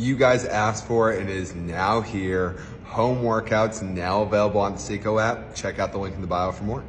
You guys asked for it and it is now here. Home workouts now available on the CICO app. Check out the link in the bio for more.